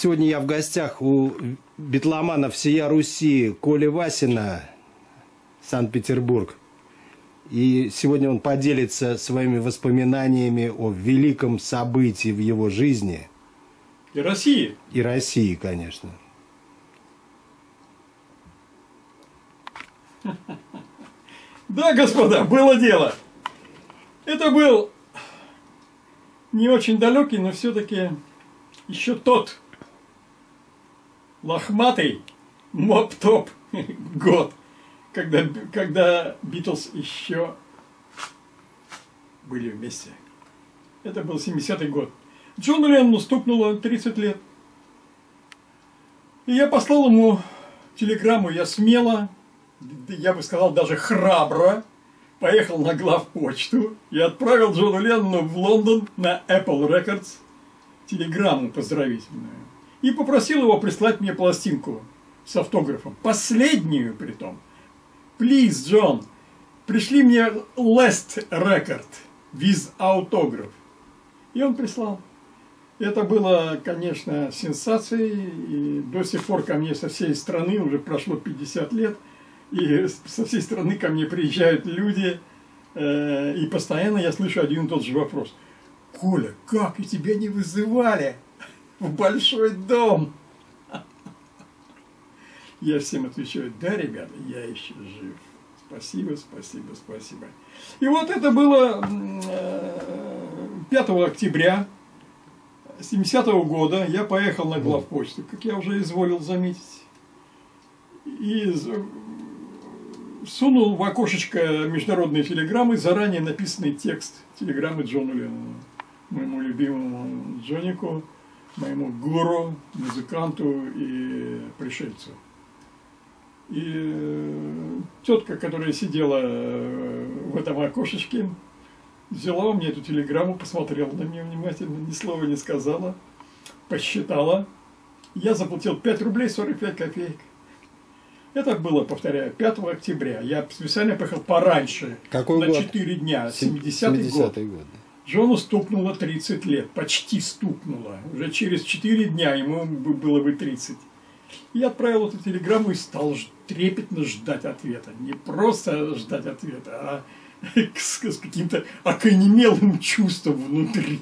Сегодня я в гостях у битломана всея Руси Коли Васина, Санкт-Петербург. И сегодня он поделится своими воспоминаниями о великом событии в его жизни. И России. И России, конечно. Да, господа, было дело. Это был не очень далекий, но все-таки еще тот лохматый моп-топ год, когда, когда Битлз еще были вместе. Это был 70-й год. Джону Леннону стукнуло 30 лет. И я послал ему телеграмму, я смело, я бы сказал, даже храбро, поехал на главпочту и отправил Джону Леннону в Лондон на Apple Records телеграмму поздравительную. И попросил его прислать мне пластинку с автографом. Последнюю при том. Please, Джон, пришли мне last record with autograph. И он прислал. Это было, конечно, сенсацией, и до сих пор ко мне со всей страны, уже прошло 50 лет, и со всей страны ко мне приезжают люди, э, и постоянно я слышу один и тот же вопрос. Коля, как и тебя не вызывали в большой дом? Я всем отвечаю, да, ребята, я еще жив. Спасибо, спасибо, спасибо. И вот это было 5 э, октября 70 -го года я поехал на главпочту, как я уже изволил заметить, и сунул в окошечко международной телеграммы заранее написанный текст телеграммы Джону Леннону, моему любимому Джонику, моему гуру, музыканту и пришельцу. И э, тетка, которая сидела э, в этом окошечке, взяла у меня эту телеграмму, посмотрела на нее внимательно, ни слова не сказала, посчитала. Я заплатил 5 рублей 45 копеек. Это было, повторяю, 5 октября. Я специально поехал пораньше, Какой на год? 4 дня, 70-й 70 год. год. Джону стукнуло 30 лет, почти стукнуло. Уже через 4 дня ему бы- было бы 30. Я отправил эту телеграмму и стал трепетно ждать ответа. Не просто ждать ответа, а с, с каким-то оконемелым чувством внутри.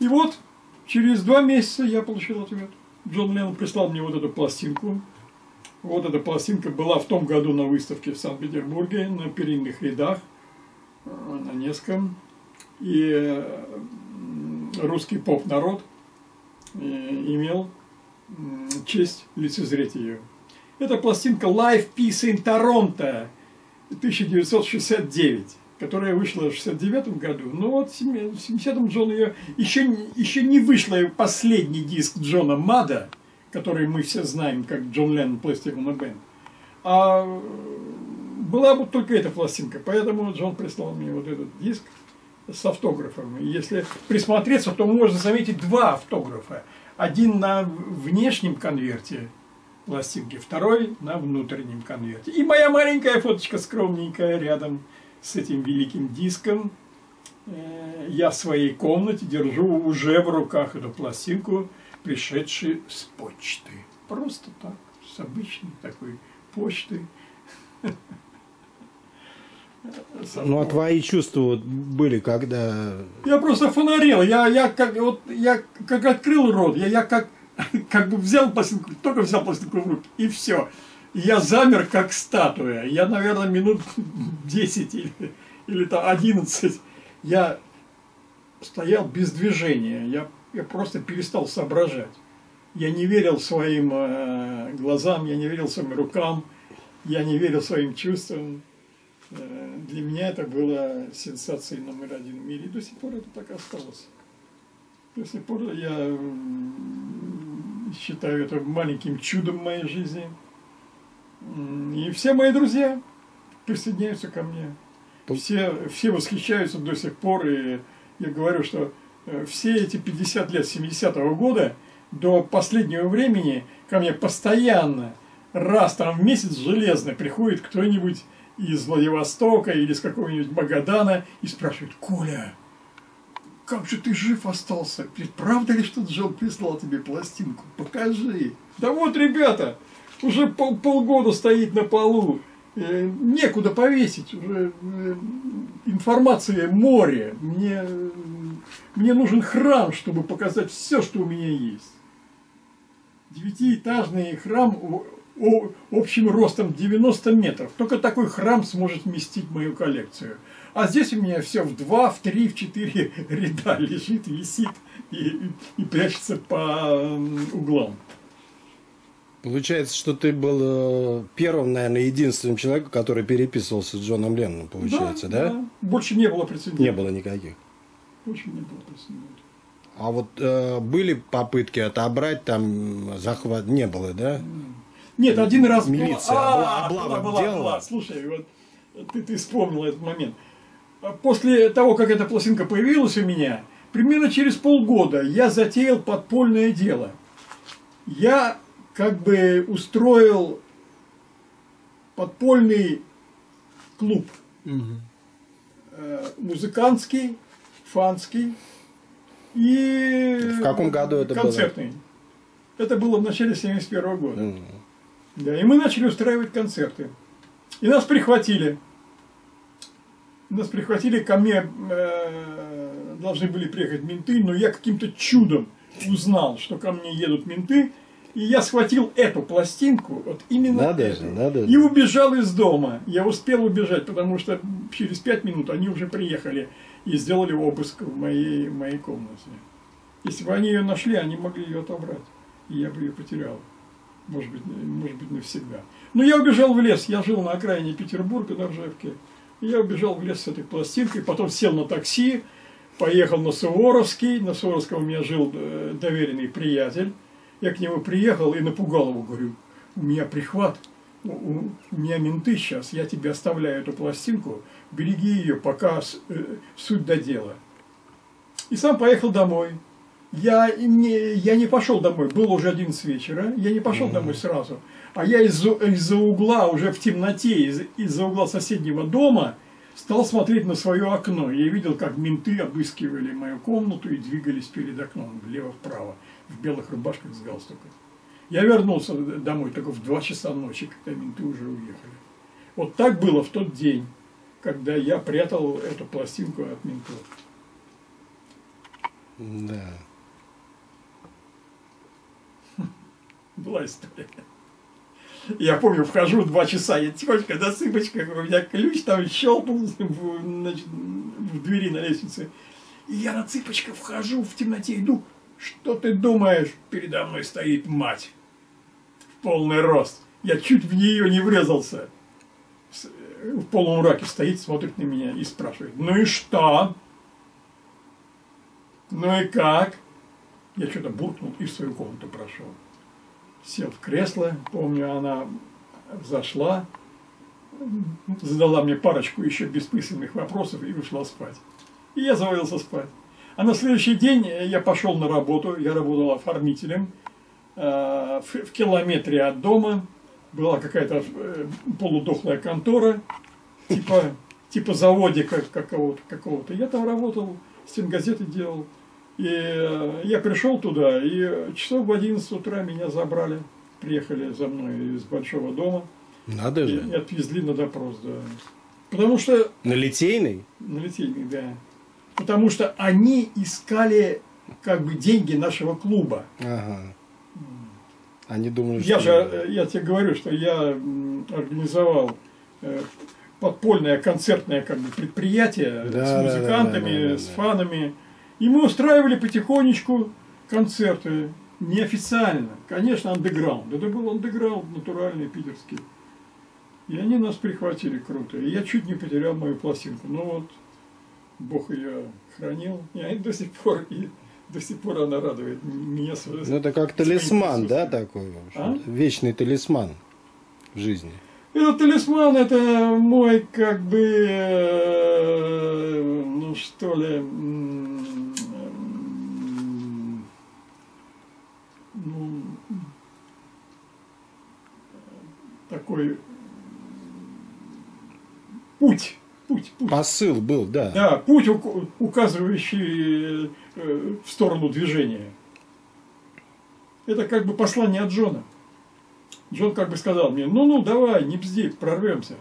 И вот, через два месяца я получил ответ. Джон Леннон прислал мне вот эту пластинку. Вот эта пластинка была в том году на выставке в Санкт-Петербурге на передних рядах на Невском. И русский поп-народ э, имел честь лицезреть ее. Это пластинка Live Peace in Toronto 1969, которая вышла в 69 году. Но вот в 70-м Джон ее еще, еще не вышла последний диск Джона Мада, который мы все знаем как Джон Леннон a Band. А была вот только эта пластинка, поэтому Джон прислал мне вот этот диск с автографом. И если присмотреться, то можно заметить два автографа. Один на внешнем конверте пластинки, второй на внутреннем конверте. И моя маленькая фоточка скромненькая рядом с этим великим диском. Э, Я в своей комнате держу уже в руках эту пластинку, пришедшую с почты. Просто так, с обычной такой почты. Ну, а твои чувства вот были, когда... Я просто фонарел, я, я как вот я как открыл рот, я, я как, как бы взял пластинку, только взял пластинку в руки, и все. Я замер как статуя. Я, наверное, минут 10 или, или там 11 я стоял без движения. Я, я просто перестал соображать. Я не верил своим э, глазам, я не верил своим рукам, я не верил своим чувствам. Э, Для меня это было сенсацией номер один в мире. И до сих пор это так осталось. До сих пор я считаю это маленьким чудом моей жизни. И все мои друзья присоединяются ко мне. Все, все восхищаются до сих пор. И я говорю, что э, все эти 50 лет 70-го года до последнего времени ко мне постоянно раз там в месяц железно приходит кто-нибудь из Владивостока или из какого-нибудь Магадана и спрашивает, Коля, как же ты жив остался? Ведь правда ли, что Джон прислал тебе пластинку? Покажи. Да вот, ребята, уже пол, полгода стоит на полу. Э, некуда повесить. Уже э, информации море. Мне, мне нужен храм, чтобы показать все, что у меня есть. Девятиэтажный храм общим ростом 90 метров. Только такой храм сможет вместить мою коллекцию. А здесь у меня все в два, в три, в четыре ряда лежит, висит и, и прячется по углам. Получается, что ты был э, первым, наверное, единственным человеком, который переписывался с Джоном Ленноном, получается, да? Больше не было прецедентов. Не было никаких. Больше не было прецедентов. А вот э, были попытки отобрать там захват, не было, да? Нет, один раз было- Милиция А, обла- облаву была, была, делала? была. Слушай, вот ты, ты вспомнил этот момент. А После того, как эта пластинка появилась у меня, примерно через полгода я затеял подпольное дело. Я как бы устроил подпольный клуб. Э, музыкантский, фанский и В каком году это было? концертный. Это было в начале 71 года. М. Да, и мы начали устраивать концерты. И нас прихватили. Нас прихватили, ко мне э, должны были приехать менты, но я каким-то чудом узнал, что ко мне едут менты, и я схватил эту пластинку, вот именно Надо эту, же, надо и убежал из дома. Я успел убежать, потому что через пять минут они уже приехали и сделали обыск в моей, в моей комнате. Если бы они ее нашли, они могли ее отобрать, и я бы ее потерял. Может быть, может быть навсегда. Но я убежал в лес. Я жил на окраине Петербурга, на Ржевке. Я убежал в лес с этой пластинкой, потом сел на такси, поехал на Суворовский. На Суворовском у меня жил э, доверенный приятель. Я к нему приехал и напугал его, говорю, у меня прихват, у, меня менты сейчас, я тебе оставляю эту пластинку, береги ее, пока э, суть до. И сам поехал домой. Я не, я не пошел домой, было уже 11 вечера, я не пошел домой сразу. А я из-за из угла, уже в темноте, из- из-за угла соседнего дома, стал смотреть на свое окно. Я видел, как менты обыскивали мою комнату и двигались перед окном, влево-вправо, в белых рубашках с галстуком. Я вернулся домой только в 2 часа ночи, когда менты уже уехали. Вот так было в тот день, когда я прятал эту пластинку от ментов. Да. Была история. Я помню, вхожу два часа, я тихонько на цыпочках, у меня ключ там щелкнул значит, в двери на лестнице. И я на цыпочках вхожу в темноте, иду. Что ты думаешь? Передо мной стоит мать. В полный рост. Я чуть в нее не врезался. Э, В полумраке стоит, смотрит на меня и спрашивает. Ну и что? Ну и как? Я что-то буркнул и в свою комнату прошел сел в кресло, помню, она зашла, задала мне парочку еще беспысленных вопросов и ушла спать. И я завалился спать. А на следующий день я пошел на работу, я работал оформителем. Э, В километре от дома была какая-то э, полудохлая контора, типа, типа заводика какого-то. какого-то. Я там работал, стенгазеты делал. И э, я пришел туда, и часов в 11 утра меня забрали. Приехали за мной из большого дома Надо и, и же. отвезли на допрос, да. Потому что, На Литейный? на Литейный, да. Потому что они искали как бы деньги нашего клуба. Ага. Они думали, Я что... же, э, я тебе говорю, что я организовал э, подпольное концертное как бы предприятие Да, с да, музыкантами, да, да, да, с да. И мы устраивали потихонечку концерты, неофициально. Конечно, андеграунд. Это был андеграунд натуральный питерский. И они нас прихватили круто. И я чуть не потерял мою пластинку. Но вот Бог ее хранил. И до сих пор, и до сих пор она радует меня Ну, это как талисман, да, такой? А? Вечный талисман в жизни. Этот талисман это мой как бы, э, ну что ли, такой путь, путь путь. Посыл был, да. Да, путь, ук- указывающий э, в сторону движения. Это как бы послание от Джона. Джон как бы сказал мне, ну-ну, давай, не бзди, прорвемся.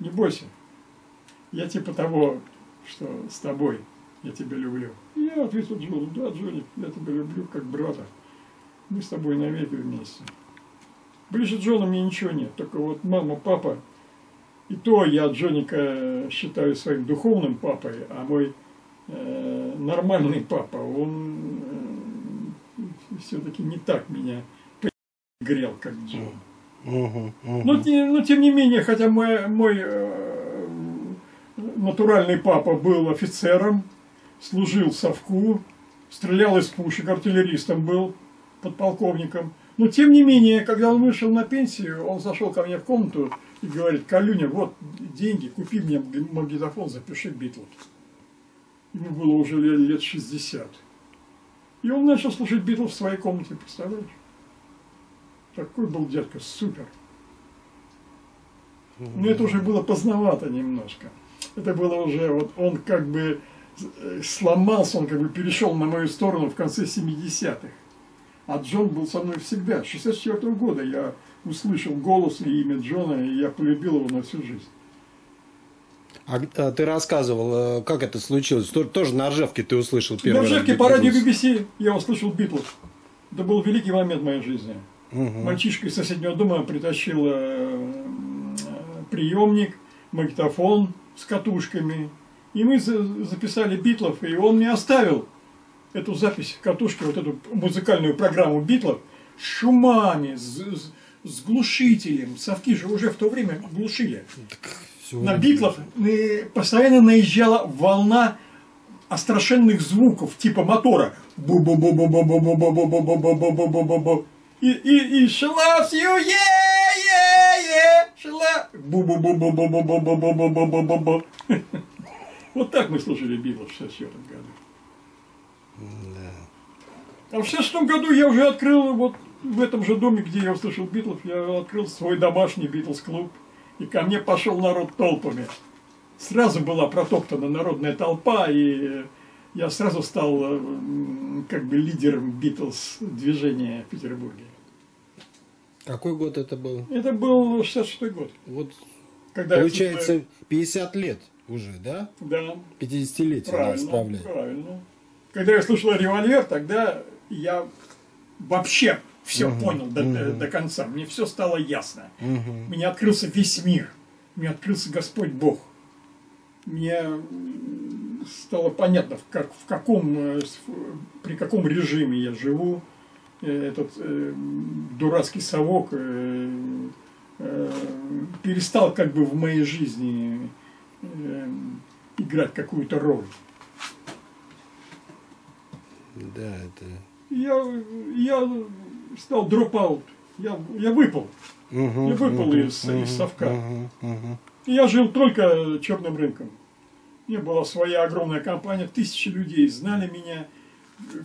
Не бойся. Я типа того, что с тобой, я тебя люблю. И я ответил Джону, да, Джонни, я тебя люблю как брата. Мы с тобой навеки вместе. Ближе Джона мне ничего нет, только вот мама, папа, и то я Джоника считаю своим духовным папой, а мой э, нормальный папа, он все-таки не так меня грел, как Джон. Но, но тем не менее, хотя мой, мой э, натуральный папа был офицером, служил в совку, стрелял из пушек, артиллеристом был, подполковником. Но тем не менее, когда он вышел на пенсию, он зашел ко мне в комнату и говорит, Калюня, вот деньги, купи мне магнитофон, запиши Битлз. Ему было уже лет, лет 60. И он начал слушать Битлз в своей комнате, представляешь? Такой был дядька, супер. Но это уже было поздновато немножко. Это было уже, вот он как бы э, сломался, он как бы перешел на мою сторону в конце 70-х. А Джон был со мной всегда. С 64 года я услышал голос и имя Джона, и я полюбил его на всю жизнь. А, а ты рассказывал, э, как это случилось? То- Тоже на Ржевке ты услышал первый На Ржевке по радио. BBC я услышал Битлз. Это был великий момент моей жизни. Мгм. Мальчишка из соседнего дома притащил э, приемник, магнитофон с катушками. И мы за- записали Битлов, и он мне оставил эту запись катушки, вот эту музыкальную программу Битлов с шумами, с, с- с глушителем. Совки же уже в то время глушили. Всё. На Битлов э, постоянно наезжала волна страшенных звуков, типа мотора. Бу-бу-бу-бу-бу-бу-бу-бу-бу-бу-бу-бу-бу-бу-бу-бу. И, и, и she loves you, yeah, yeah, yeah, she loves... Бу-бу-бу-бу-бу-бу-бу-бу-бу-бу-бу-бу. Вот так мы слушали Битлов в 64 году. А в 66 году я уже открыл, вот в этом же доме, где я услышал Битлов, я открыл свой домашний Битлз-клуб. И ко мне пошел народ толпами. Сразу была протоптана народная толпа, и я сразу стал э, как бы лидером Битлз движения в Петербурге. Какой год это был? Это был 66 год. Вот, Когда я получается, 50 лет уже, да? да, 50-летие правильно, правильно. Когда я слышал револьвер, тогда я вообще все понял до, до- до конца. Мне все стало ясно. Мне открылся весь мир. Мне открылся Господь Бог. Мне стало понятно, в, как, в каком, э, при каком режиме я живу. Э, Этот э, дурацкий совок э, э, перестал как бы в моей жизни э, играть какую-то роль. Да, это... Я, я стал drop-out. Я, я выпал. Мгм, Я выпал мгм, из- из мгм, совка. мгм, мгм. И Я жил только черным рынком. У меня была своя огромная компания, тысячи людей знали меня,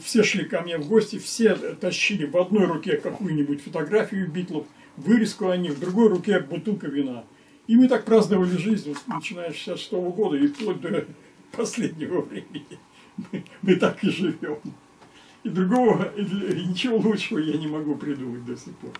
все шли ко мне в гости, все тащили в одной руке какую-нибудь фотографию Битлов, вырезку о них, в другой руке бутылка вина. И мы так праздновали жизнь, вот, начиная с 66 года и вплоть до последнего времени. Мы, мы так и живем. И другого, и ничего лучшего я не могу придумать до сих пор.